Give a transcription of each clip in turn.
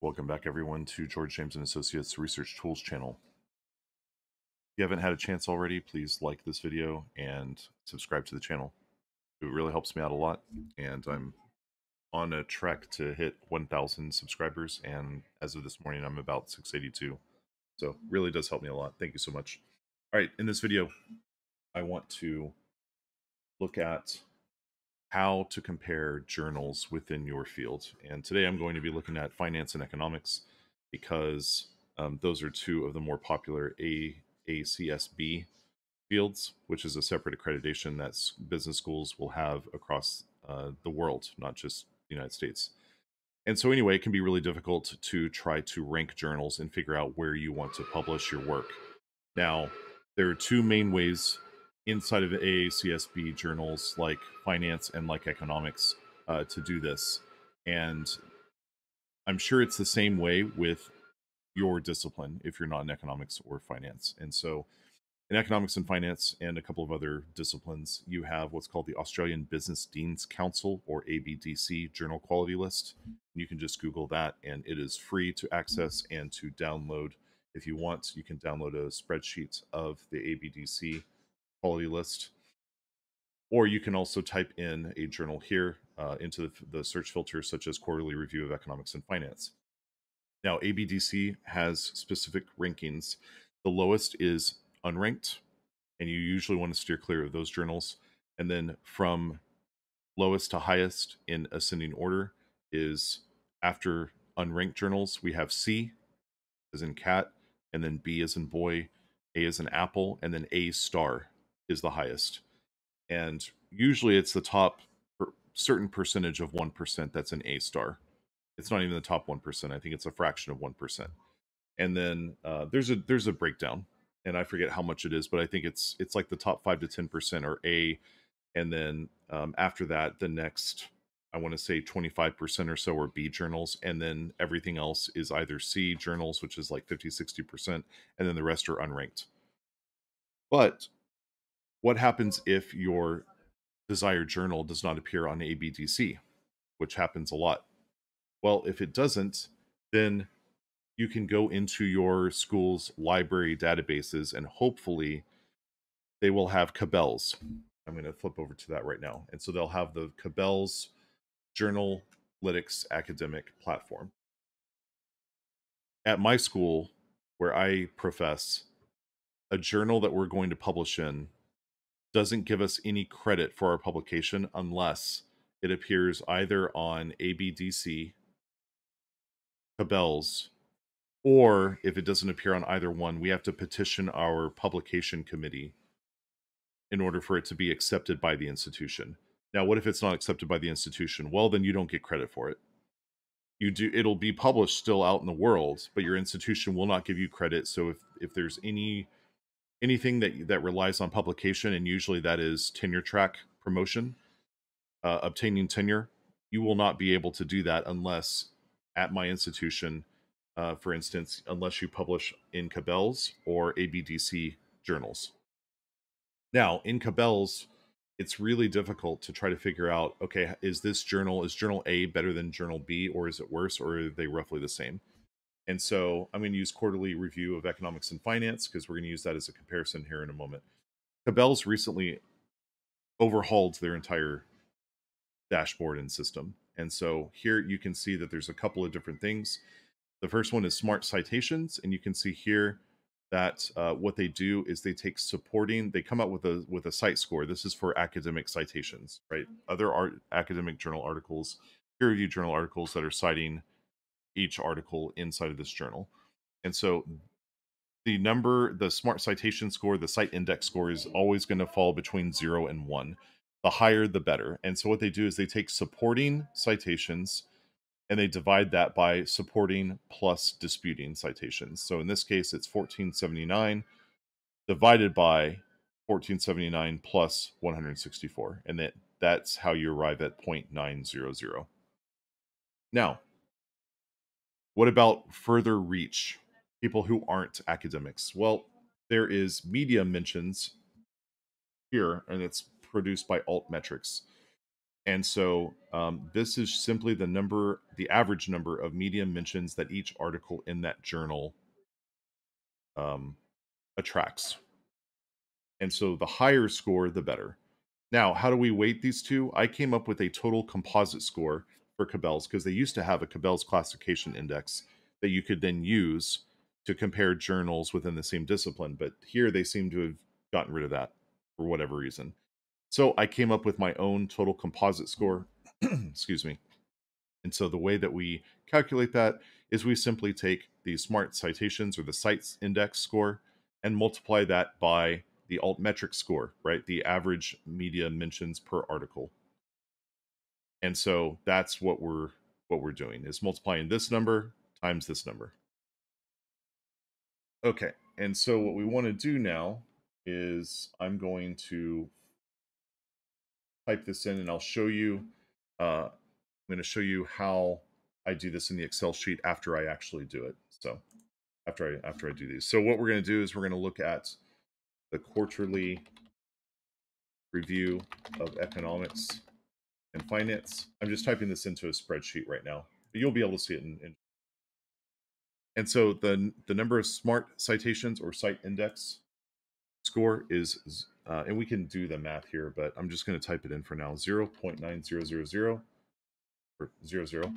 Welcome back, everyone, to George James and Associates Research Tools channel. If you haven't had a chance already, please like this video and subscribe to the channel. It really helps me out a lot, and I'm on a trek to hit 1,000 subscribers, and as of this morning, I'm about 682. So really does help me a lot. Thank you so much. All right, in this video, I want to look at how to compare journals within your field. And today I'm going to be looking at finance and economics because um, those are two of the more popular AACSB fields, which is a separate accreditation that business schools will have across uh, the world, not just the United States. And so, anyway, it can be really difficult to try to rank journals and figure out where you want to publish your work. Now, there are two main ways inside of AACSB journals like finance and like economics uh, to do this. And I'm sure it's the same way with your discipline if you're not in economics or finance. And so in economics and finance and a couple of other disciplines, you have what's called the Australian Business Deans Council or ABDC journal quality list. You can just Google that and it is free to access and to download. If you want, you can download a spreadsheet of the ABDC quality list. Or you can also type in a journal here uh, into the, the search filter, such as Quarterly Review of Economics and Finance. Now, ABDC has specific rankings. The lowest is unranked, and you usually want to steer clear of those journals. And then from lowest to highest in ascending order is after unranked journals, we have C as in cat, and then B as in boy, A as in apple, and then A star is the highest. And usually it's the top certain percentage of 1% that's an A star. It's not even the top 1%. I think it's a fraction of 1%. And then uh, there's a there's a breakdown and I forget how much it is, but I think it's it's like the top 5 to 10% are A and then um, after that the next I want to say 25% or so are B journals, and then everything else is either C journals, which is like 50, 60%, and then the rest are unranked. But what happens if your desired journal does not appear on ABDC, which happens a lot? Well, if it doesn't, then you can go into your school's library databases and hopefully they will have Cabell's. I'm going to flip over to that right now. And so they'll have the Cabell's Journalytics academic platform. At my school, where I profess, a journal that we're going to publish in doesn't give us any credit for our publication unless it appears either on ABDC, Cabell's, or if it doesn't appear on either one, we have to petition our publication committee in order for it to be accepted by the institution. Now, what if it's not accepted by the institution? Well, then you don't get credit for it. You do it'll be published still out in the world, but your institution will not give you credit. So if if there's any anything that that relies on publication, and usually that is tenure track promotion, uh, obtaining tenure. You will not be able to do that unless at my institution, uh, for instance, unless you publish in Cabell's or ABDC journals. Now, in Cabell's, it's really difficult to try to figure out okay, is this journal, is journal A better than journal B, or is it worse, or are they roughly the same? And so I'm going to use quarterly review of economics and finance because we're going to use that as a comparison here in a moment. Cabell's recently overhauled their entire dashboard and system. And so here you can see that there's a couple of different things. The first one is smart citations, and you can see here that uh, what they do is they take supporting they come up with a with a cite score this is for academic citations right other art academic journal articles peer reviewed journal articles that are citing each article inside of this journal. And so the number, the smart citation score, the cite index score is always going to fall between zero and one. The higher, the better. And so what they do is they take supporting citations and they divide that by supporting plus disputing citations. So in this case, it's 1479 divided by 1479 plus 164. And that, that's how you arrive at 0.900. Now, what about further reach? People who aren't academics. Well, there is media mentions here, and it's produced by Altmetrics. And so um, this is simply the number, the average number of media mentions that each article in that journal um, attracts. And so the higher score, the better. Now, how do we weight these two? I came up with a total composite score for Cabell's because they used to have a Cabell's classification index that you could then use to compare journals within the same discipline. But here they seem to have gotten rid of that for whatever reason. So I came up with my own total composite score. Excuse me. And so the way that we calculate that is we simply take the smart citations or the sites index score and multiply that by the altmetric score, right? The average media mentions per article. And so that's what we're what we're doing is multiplying this number times this number. Okay, and so what we want to do now is I'm going to type this in and I'll show you, uh, I'm going to show you how I do this in the Excel sheet after I actually do it. So after I, after I do these. So what we're going to do is we're going to look at the quarterly review of economics and finance. I'm just typing this into a spreadsheet right now, but you'll be able to see it in, in and so the the number of smart citations or cite index score is, uh, and we can do the math here, but I'm just going to type it in for now, 0 0.9000 or 00,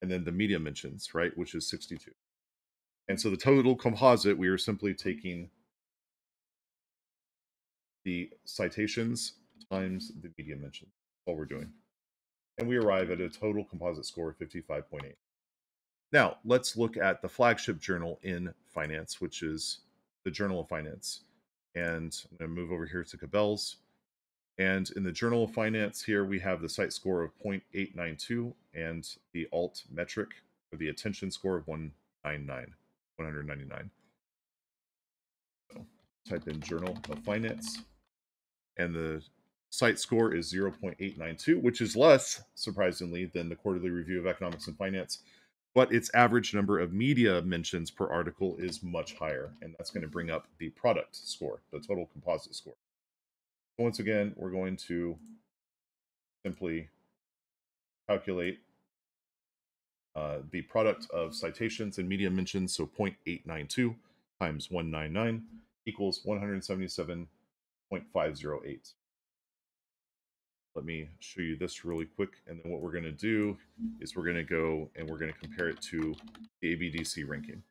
and then the media mentions, right, which is 62. And so the total composite, we are simply taking the citations times the media mentions. All we're doing. And we arrive at a total composite score of 55.8. Now, let's look at the flagship journal in finance, which is the Journal of Finance. And I'm going to move over here to Cabell's. And in the Journal of Finance here, we have the cite score of 0.892 and the alt metric, or the attention score of 199, 199. So type in Journal of Finance. And the CITE score is 0.892, which is less, surprisingly, than the Quarterly Review of Economics and Finance, but its average number of media mentions per article is much higher, and that's going to bring up the product score, the total composite score. Once again, we're going to simply calculate uh, the product of citations and media mentions, so 0.892 times 199 equals 177.508 let me show you this really quick. And then what we're going to do is we're going to go and we're going to compare it to the ABDC ranking.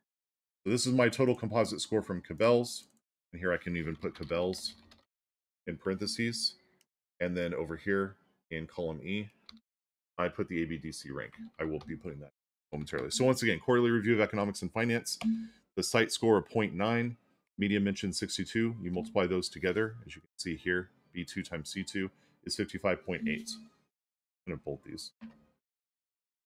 So this is my total composite score from Cabell's. And here I can even put Cabell's in parentheses. And then over here in column E, I put the ABDC rank. I will be putting that momentarily. So once again, quarterly review of economics and finance, the cite score of 0.9, media mention 62. You multiply those together, as you can see here, B2 times C2 is 55.8. Mm-hmm. I'm going to bold these.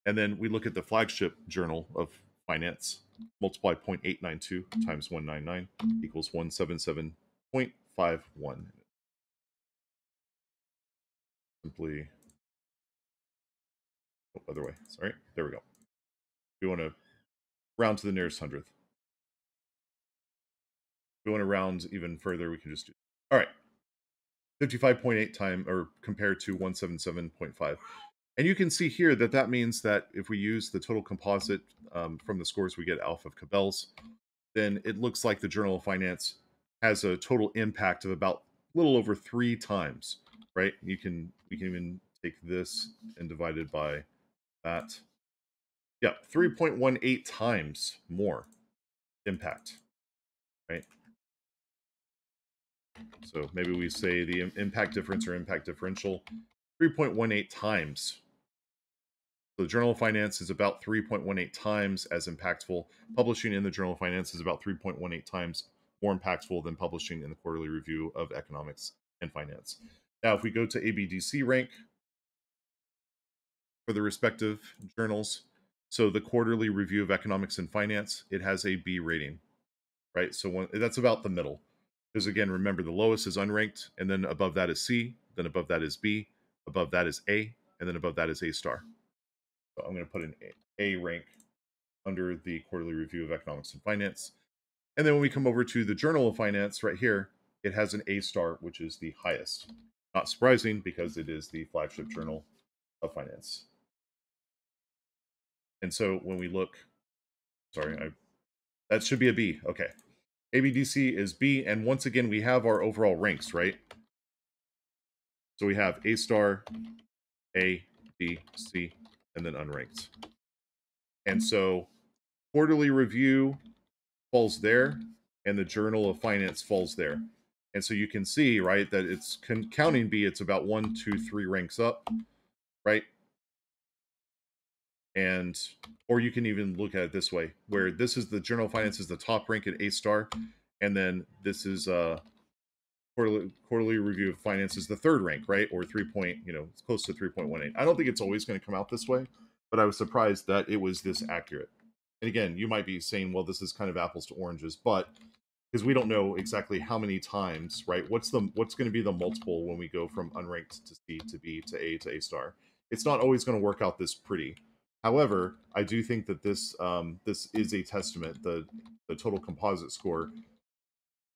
And then we look at the flagship journal of finance, multiply 0.892 times 199 equals 177.51. Simply, oh, other way, sorry, there we go. We want to round to the nearest hundredth. If we want to round even further, we can just do, all right, 55.8 time or compared to 177.5. And you can see here that that means that if we use the total composite um, from the scores we get alpha of Cabell's, then it looks like the Journal of Finance has a total impact of about a little over three times, right? You can we can even take this and divide it by that. Yeah, 3.18 times more impact, right? So maybe we say the impact difference or impact differential 3.18 times. So the Journal of Finance is about 3.18 times as impactful. Publishing in the Journal of Finance is about 3.18 times more impactful than publishing in the Quarterly Review of Economics and Finance. Now, if we go to ABDC rank for the respective journals, so the Quarterly Review of Economics and Finance, it has a B rating, right? So one, that's about the middle. Because again, remember the lowest is unranked, and then above that is C, then above that is B, above that is A, and then above that is A star. So I'm going to put an A, rank under the quarterly review of economics and finance. And then when we come over to the Journal of Finance right here, it has an A star, which is the highest. Not surprising because it is the flagship journal of finance. And so when we look, sorry, I, that should be a B. Okay. ABDC is B. And once again, we have our overall ranks, right? So we have A star, A, B, C, and then unranked. And so quarterly review falls there, and the Journal of Finance falls there. And so you can see, right, that it's counting B, it's about one, two, three ranks up, right? And, or you can even look at it this way, where this is the Journal Finance is the top rank at A star, and then this is uh quarterly quarterly review of finance is the third rank, right? Or three point, you know, it's close to 3.18. I don't think it's always going to come out this way, but I was surprised that it was this accurate. And again, you might be saying, well, this is kind of apples to oranges, but because we don't know exactly how many times, right? What's the what's going to be the multiple when we go from unranked to C to B to A to A star? It's not always going to work out this pretty. However, I do think that this um, this is a testament the the total composite score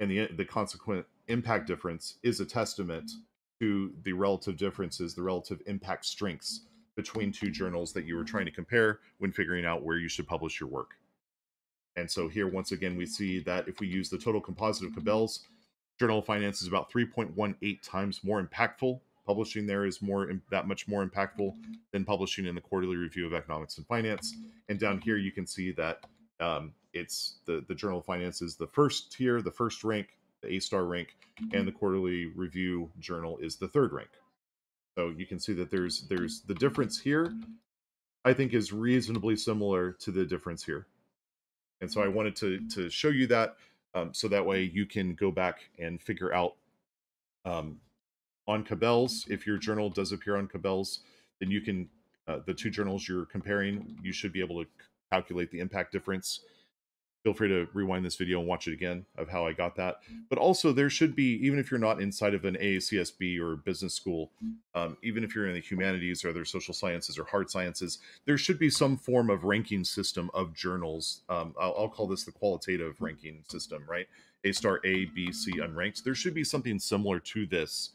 and the the consequent impact difference is a testament to the relative differences, the relative impact strengths between two journals that you were trying to compare when figuring out where you should publish your work. And so here, once again, we see that if we use the total composite of Cabell's, Journal of Finance is about 3.18 times more impactful. Publishing there is more that much more impactful than publishing in the Quarterly Review of Economics and Finance. And down here, you can see that um, it's the the Journal of Finance is the first tier, the first rank, the A star rank, and the Quarterly Review Journal is the third rank. So you can see that there's there's the difference here. I think is reasonably similar to the difference here, and so I wanted to to show you that um, so that way you can go back and figure out um, on Cabell's if your journal does appear on Cabell's, then you can uh, the two journals you're comparing you should be able to calculate the impact difference feel free to rewind this video and watch it again of how I got that. But also, there should be, even if you're not inside of an AACSB or business school, um, even if you're in the humanities or other social sciences or hard sciences, there should be some form of ranking system of journals. Um, I'll, I'll, call this the qualitative ranking system, right? A star, A, B, C, unranked. There should be something similar to this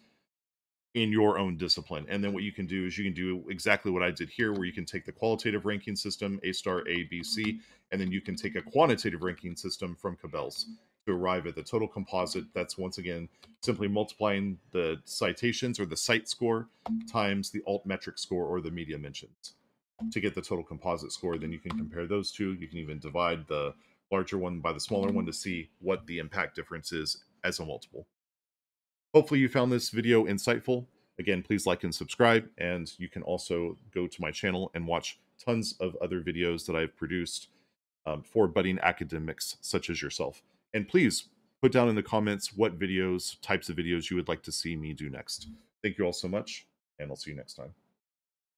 in your own discipline. And then what you can do is you can do exactly what I did here, where you can take the qualitative ranking system, A star, A, B, C, mm-hmm. and then you can take a quantitative ranking system from Cabell's to arrive at the total composite. That's once again simply multiplying the citations or the cite score times the altmetric score or the media mentions to get the total composite score. Then you can compare those two. You can even divide the larger one by the smaller one to see what the impact difference is as a multiple. Hopefully you found this video insightful. Again, please like and subscribe, and you can also go to my channel and watch tons of other videos that I've produced um, for budding academics such as yourself. And please put down in the comments what videos, types of videos you would like to see me do next. Thank you all so much, and I'll see you next time.